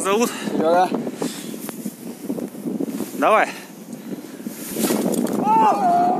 Как зовут? Серега. Давай. А!